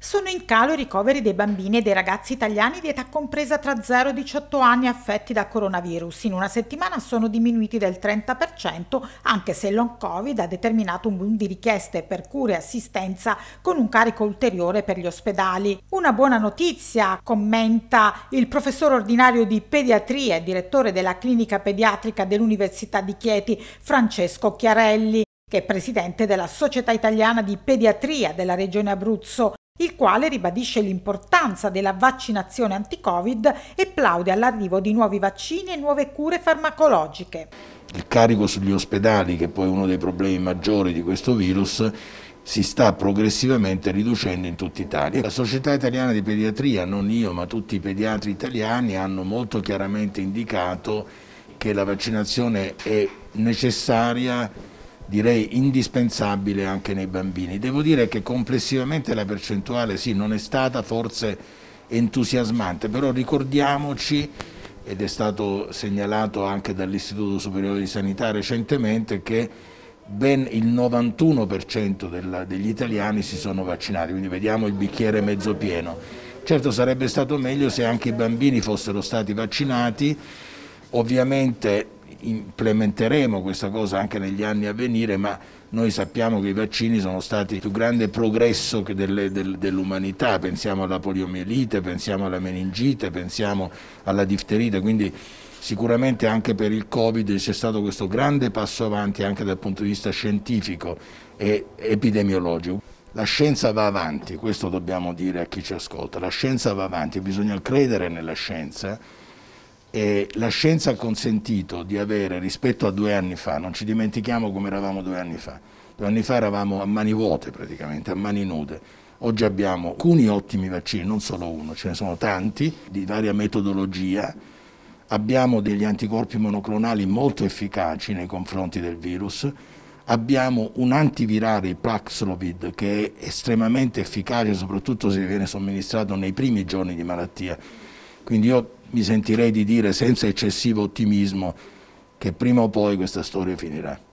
Sono in calo i ricoveri dei bambini e dei ragazzi italiani di età compresa tra 0 e 18 anni affetti da coronavirus. In una settimana sono diminuiti del 30%, anche se il long Covid ha determinato un boom di richieste per cure e assistenza con un carico ulteriore per gli ospedali. Una buona notizia, commenta il professore ordinario di pediatria e direttore della clinica pediatrica dell'Università di Chieti, Francesco Chiarelli che è presidente della Società Italiana di Pediatria della Regione Abruzzo il quale ribadisce l'importanza della vaccinazione anti-Covid e plaude all'arrivo di nuovi vaccini e nuove cure farmacologiche. Il carico sugli ospedali, che poi è uno dei problemi maggiori di questo virus, si sta progressivamente riducendo in tutta Italia. La Società Italiana di Pediatria, non io ma tutti i pediatri italiani, hanno molto chiaramente indicato che la vaccinazione è necessaria direi indispensabile anche nei bambini. Devo dire che complessivamente la percentuale sì, non è stata forse entusiasmante, però ricordiamoci, ed è stato segnalato anche dall'Istituto Superiore di Sanità recentemente, che ben il 91% degli italiani si sono vaccinati, quindi vediamo il bicchiere mezzo pieno. Certo sarebbe stato meglio se anche i bambini fossero stati vaccinati, ovviamente implementeremo questa cosa anche negli anni a venire, ma noi sappiamo che i vaccini sono stati il più grande progresso dell'umanità, pensiamo alla poliomielite, pensiamo alla meningite, pensiamo alla difterite, quindi sicuramente anche per il Covid c'è stato questo grande passo avanti anche dal punto di vista scientifico e epidemiologico. La scienza va avanti, questo dobbiamo dire a chi ci ascolta, la scienza va avanti, bisogna credere nella scienza e la scienza ha consentito di avere rispetto a due anni fa, non ci dimentichiamo come eravamo due anni fa, due anni fa eravamo a mani vuote praticamente, a mani nude, oggi abbiamo alcuni ottimi vaccini, non solo uno, ce ne sono tanti, di varia metodologia, abbiamo degli anticorpi monoclonali molto efficaci nei confronti del virus, abbiamo un antivirale, il Paxlovid, che è estremamente efficace soprattutto se viene somministrato nei primi giorni di malattia, quindi io mi sentirei di dire senza eccessivo ottimismo che prima o poi questa storia finirà.